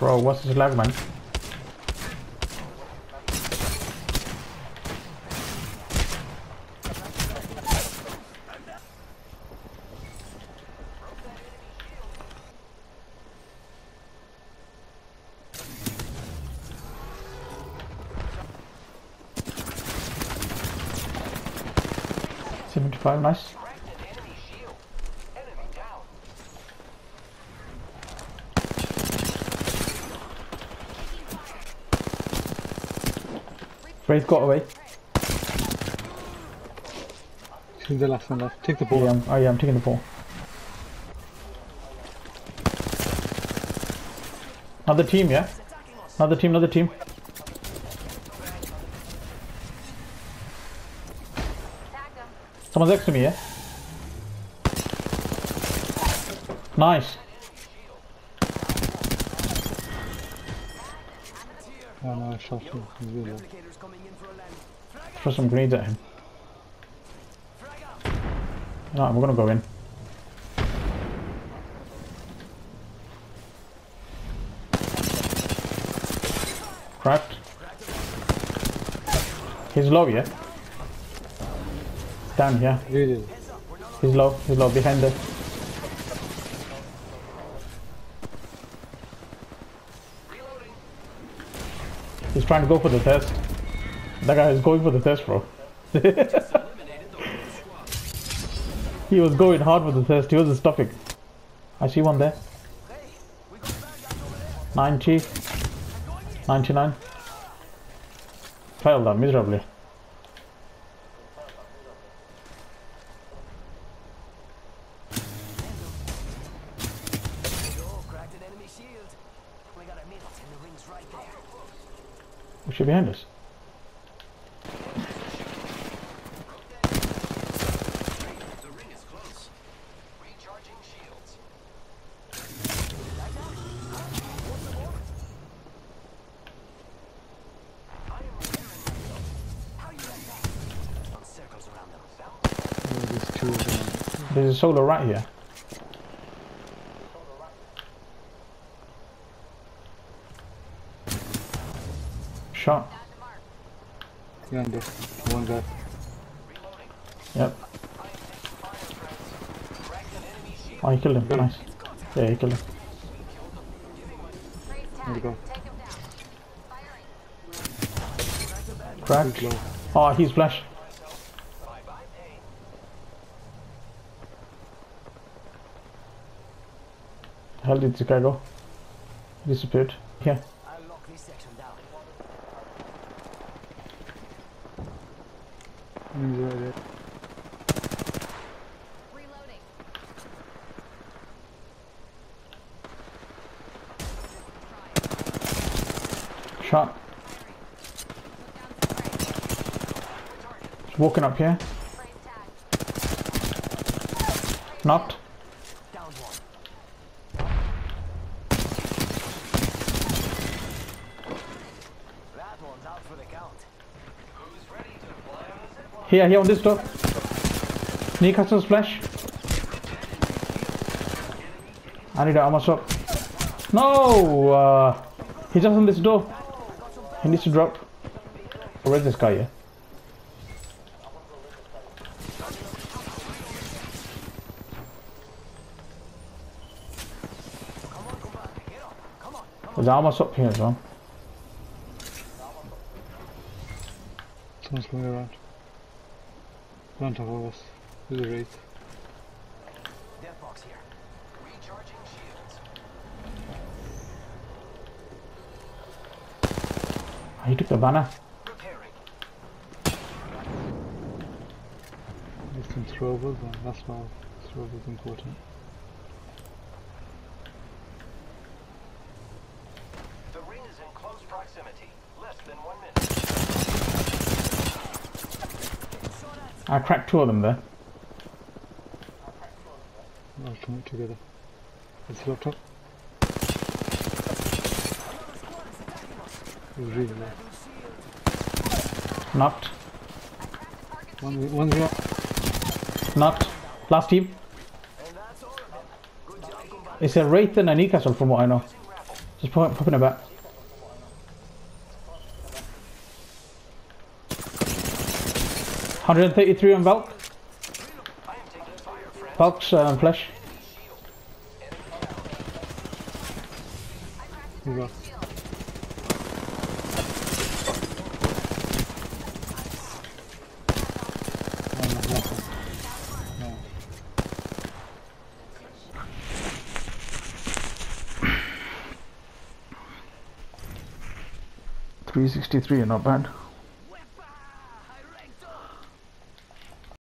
Bro, what's this lag, man? Seventy-five, nice. Wraith got away. See the last one left. Take the ball. Yeah, I'm, oh yeah, I'm taking the ball. Another team, yeah? Another team, another team. Someone's next to me, yeah? Nice. Oh no, I shot him. He's really. Throw some grenades at him. No, we're gonna go in. Cracked. He's low, yeah? Down here. He's low. He's low. Behind us. He's trying to go for the test. That guy is going for the test, bro. he was going hard for the test. He wasn't. I see one there. 90. 99. Failed that miserably. Cracked an enemy shield. We got a minute and the ring's right there. What's she behind us? The ring is close. Recharging shields. Circles around them. Yeah, there's two of them. There's a solo right here. Shot. Yonder. One guy. Yep. Oh, he killed him. Nice. Yeah, he killed him. There we go. Cracked. Oh, he's flash. The hell did this guy go? He disappeared. Here. I'll lock this section down. He's right. Reloading. Shot. Walking up here. Knocked. Down one. That one's out for the count. Who's ready to fly on the zip line? Here, here on this door. Newcastle's splash. I need to armor shop. No! Uh, he's just on this door. He needs to drop. Where's this guy, yeah? There's armor shop here as well. Someone's coming around. On top of us. There's a wraith. Death box here. Recharging shields. Ah, he took the banner. Repairing. There's some throwables, and that's why throwables important. I cracked two of them there. I'll come together. It's locked up. Really low. Knocked. One, one's up. Knocked. Last team. It's a Wraith and a E-Castle from what I know. Just popping back. 133 on Valk. Valk's um, flesh. Three sixty three, not bad.